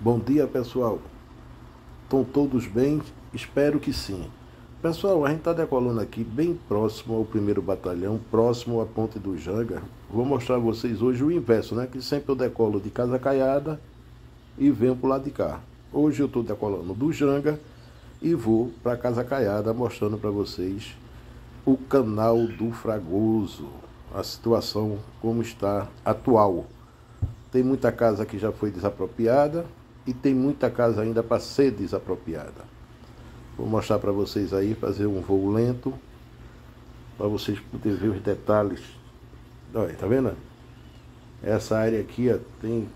Bom dia, pessoal. Estão todos bem? Espero que sim. Pessoal, a gente está decolando aqui bem próximo ao primeiro batalhão, próximo à ponte do Janga. Vou mostrar a vocês hoje o inverso, né? Que sempre eu decolo de Casa Caiada e venho para o lado de cá. Hoje eu estou decolando do Janga e vou para Casa Caiada mostrando para vocês o canal do Fragoso, a situação como está atual. Tem muita casa que já foi desapropriada e tem muita casa ainda para ser desapropriada. Vou mostrar para vocês aí, fazer um voo lento, para vocês poderem ver os detalhes. Olha, tá vendo? Essa área aqui ó, tem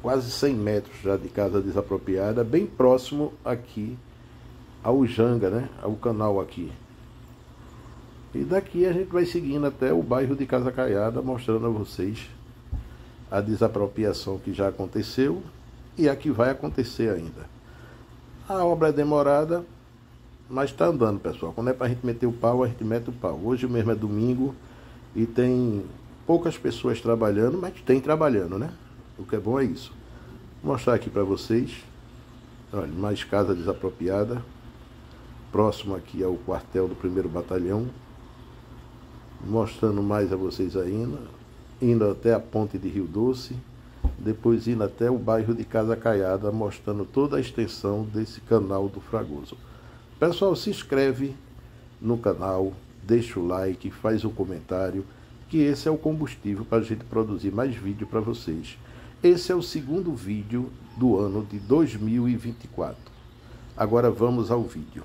quase 100 metros já de casa desapropriada, bem próximo aqui ao Janga, né? Ao canal aqui. E daqui a gente vai seguindo até o bairro de Casa Caiada, mostrando a vocês a desapropriação que já aconteceu e a que vai acontecer ainda. A obra é demorada, mas está andando, pessoal. Quando é para a gente meter o pau, a gente mete o pau. Hoje mesmo é domingo e tem poucas pessoas trabalhando, mas tem trabalhando, né? O que é bom é isso. Vou mostrar aqui para vocês. Olha, mais casa desapropriada. Próximo aqui ao quartel do primeiro batalhão. Mostrando mais a vocês ainda indo até a ponte de Rio Doce, depois indo até o bairro de Casa Caiada, mostrando toda a extensão desse canal do Fragoso. Pessoal, se inscreve no canal, deixa o like, faz um comentário, que esse é o combustível para a gente produzir mais vídeo para vocês. Esse é o segundo vídeo do ano de 2024. Agora vamos ao vídeo.